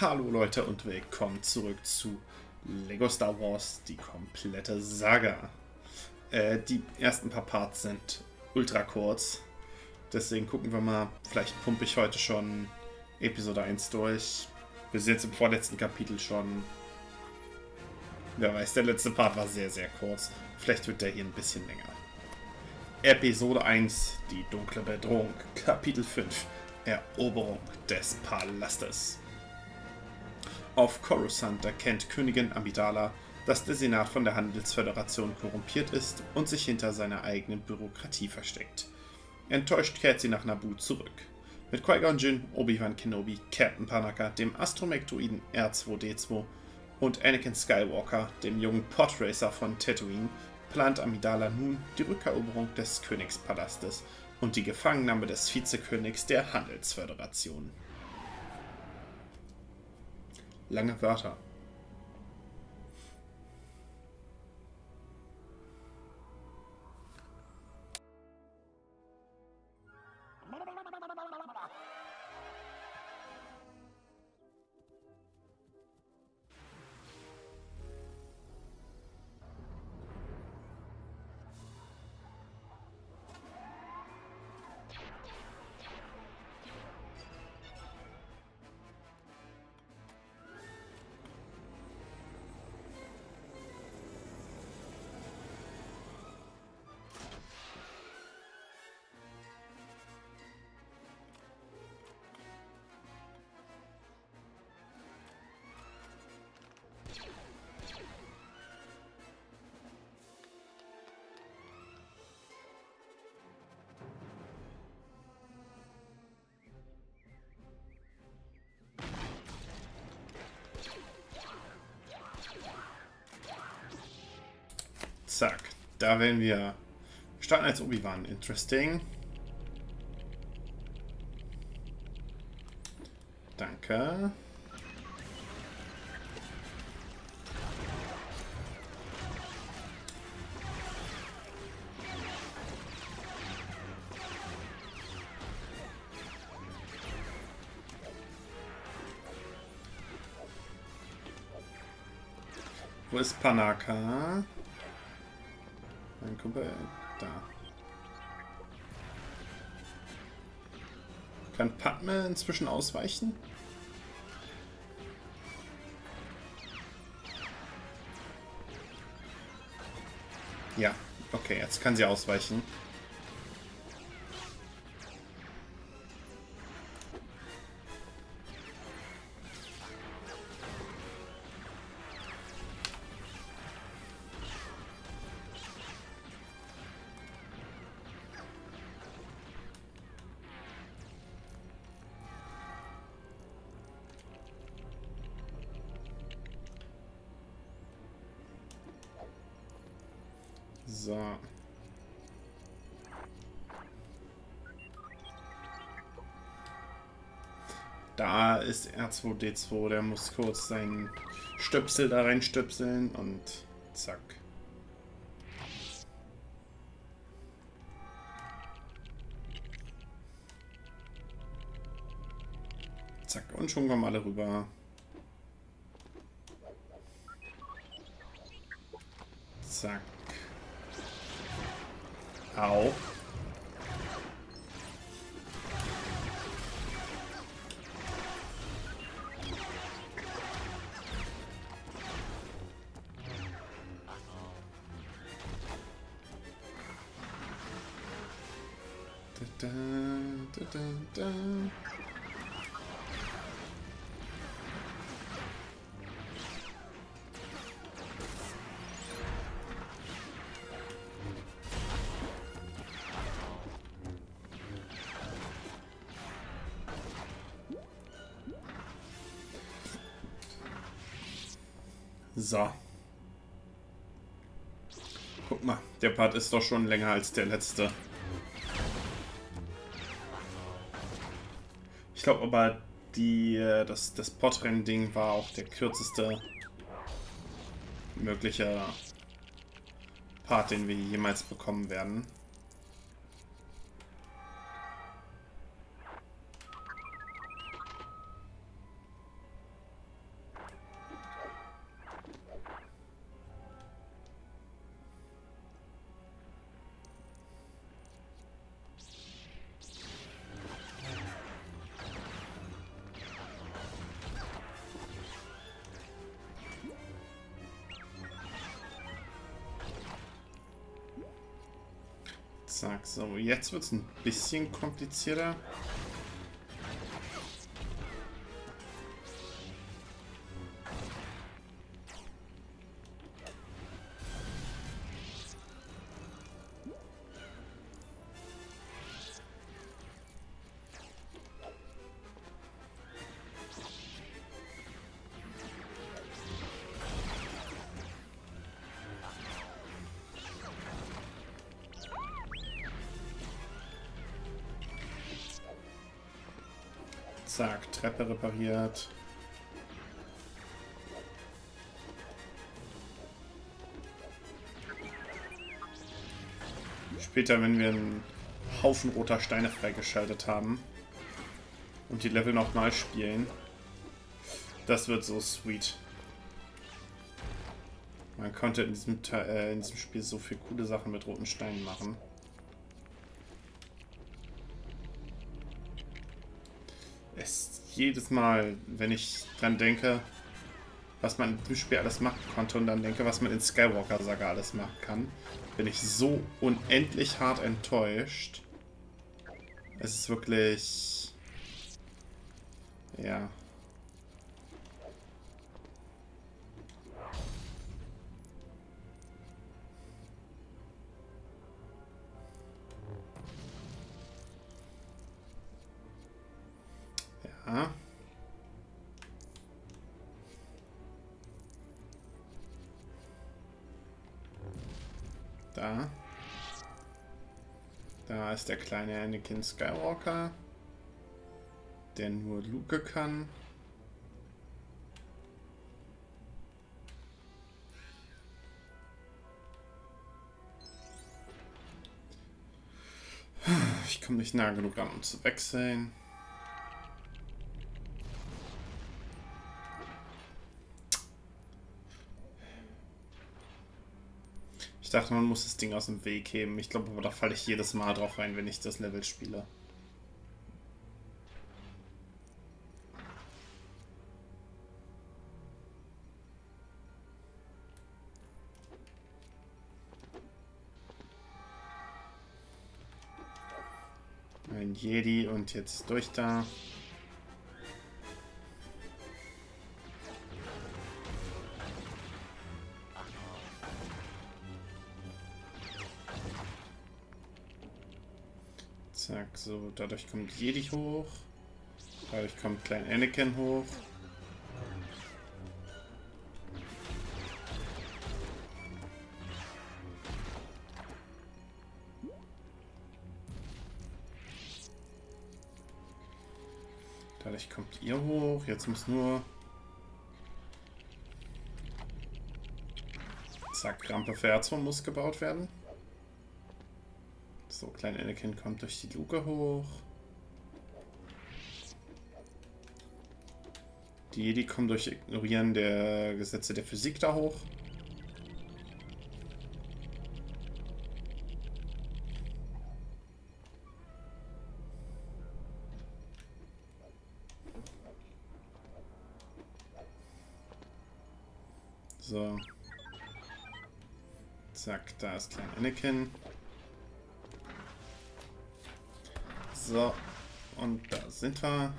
Hallo Leute und willkommen zurück zu Lego Star Wars, die komplette Saga. Äh, die ersten paar Parts sind ultra kurz, deswegen gucken wir mal, vielleicht pumpe ich heute schon Episode 1 durch. Bis jetzt im vorletzten Kapitel schon. Wer weiß, der letzte Part war sehr, sehr kurz. Vielleicht wird der hier ein bisschen länger. Episode 1, die dunkle Bedrohung, Kapitel 5. Eroberung des Palastes. Auf Coruscant erkennt Königin Amidala, dass der Senat von der Handelsföderation korrumpiert ist und sich hinter seiner eigenen Bürokratie versteckt. Enttäuscht kehrt sie nach Naboo zurück. Mit Qui-Gon Jinn, Obi-Wan Kenobi, Captain Panaka, dem Astromektoiden R2-D2 und Anakin Skywalker, dem jungen Podracer von Tatooine, plant Amidala nun die Rückeroberung des Königspalastes und die Gefangennahme des Vizekönigs der Handelsföderation. Lange Wörter. Zack. Da werden wir starten als Obi-Wan. Interesting. Danke. Wo ist Panaka? Kumpel, da. Kann Padme inzwischen ausweichen? Ja, okay, jetzt kann sie ausweichen. So. Da ist R2D2, der muss kurz seinen Stöpsel da reinstöpseln und zack. Zack, und schon kommen alle rüber. Zack. Au. Da, da, da, So. Guck mal, der Part ist doch schon länger als der letzte. Ich glaube aber, die, das, das Podrennen-Ding war auch der kürzeste mögliche Part, den wir jemals bekommen werden. Zack, so, jetzt wird es ein bisschen komplizierter. Zack, Treppe repariert. Später, wenn wir einen Haufen roter Steine freigeschaltet haben und die Level nochmal spielen, das wird so sweet. Man konnte in diesem, äh, in diesem Spiel so viele coole Sachen mit roten Steinen machen. Es jedes Mal, wenn ich dran denke, was man im Spiel alles machen konnte und dann denke, was man in Skywalker Saga alles machen kann, bin ich so unendlich hart enttäuscht. Es ist wirklich... Ja. Da ist der kleine Anakin Skywalker, der nur Luke kann. Ich komme nicht nah genug ran, um zu wechseln. Ich dachte, man muss das Ding aus dem Weg heben. Ich glaube, aber da falle ich jedes Mal drauf rein, wenn ich das Level spiele. Ein Jedi und jetzt durch da. Zack, so, dadurch kommt Jedi hoch. Dadurch kommt Klein Anakin hoch. Dadurch kommt ihr hoch. Jetzt muss nur... Zack, Rampe für Erzhorn muss gebaut werden. So, klein Anakin kommt durch die Luke hoch. Die Jedi kommen durch Ignorieren der Gesetze der Physik da hoch. So. Zack, da ist klein Anakin. So, und da sind wir.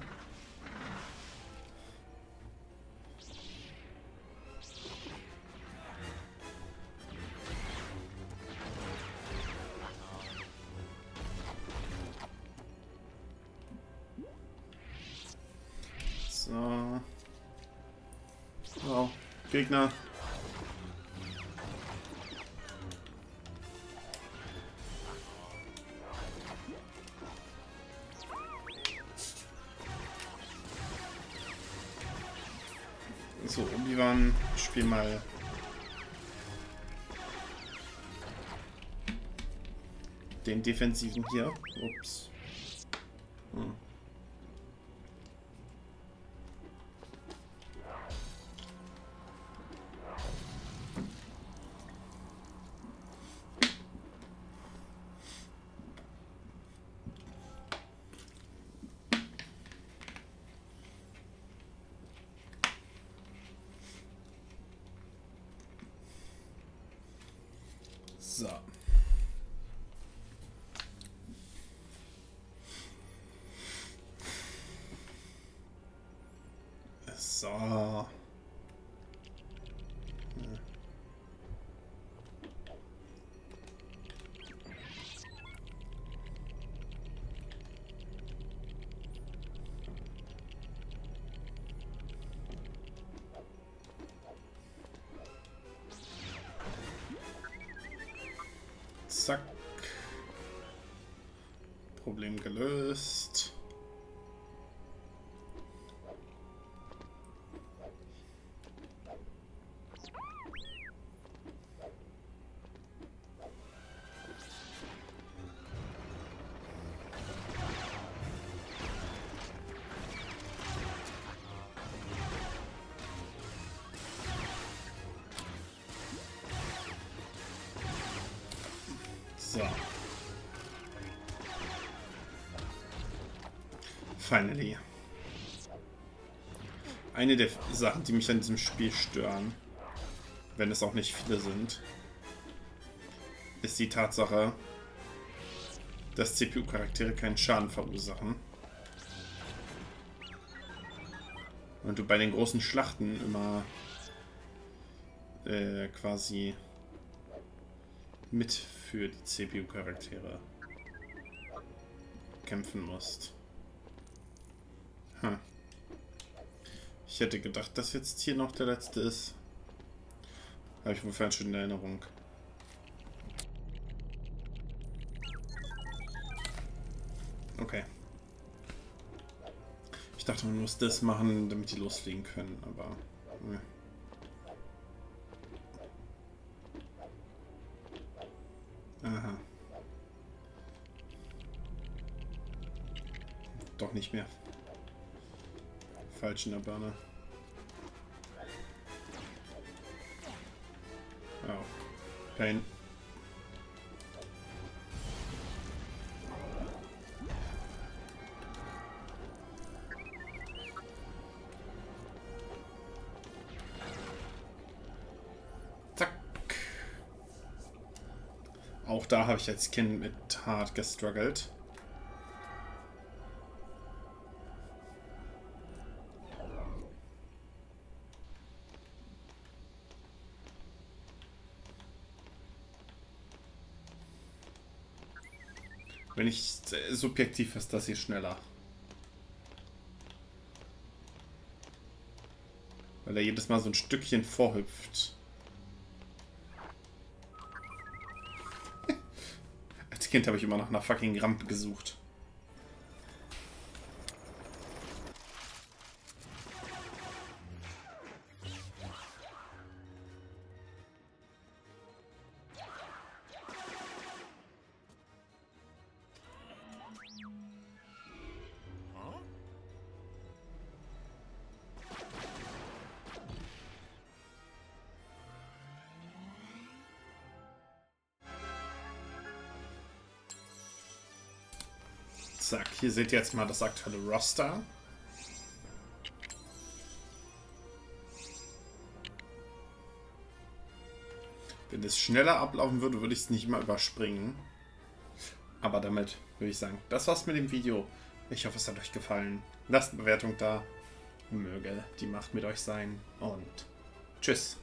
So. Gegner. Spiel mal. Den defensiven hier. Ups. Hm. So. So. Zack. Problem gelöst. So. Finally. Eine der Sachen, die mich an diesem Spiel stören, wenn es auch nicht viele sind, ist die Tatsache, dass CPU-Charaktere keinen Schaden verursachen. Und du bei den großen Schlachten immer äh, quasi mit für die CPU-Charaktere kämpfen musst. Hm. Ich hätte gedacht, dass jetzt hier noch der letzte ist. Habe ich wohl falsch in Erinnerung. Okay. Ich dachte, man muss das machen, damit die losfliegen können, aber... Ne. Aha. Doch nicht mehr. Falsch in der Birne. Oh. Pain. Da habe ich als Kind mit hart gestruggelt. Wenn ich subjektiv ist, das hier schneller. Weil er jedes Mal so ein Stückchen vorhüpft. Kind habe ich immer noch nach fucking Rampe gesucht. Zack, hier seht ihr jetzt mal das aktuelle Roster. Wenn es schneller ablaufen würde, würde ich es nicht mal überspringen. Aber damit würde ich sagen, das war's mit dem Video. Ich hoffe, es hat euch gefallen. Lasst eine Bewertung da. Möge die Macht mit euch sein. Und tschüss.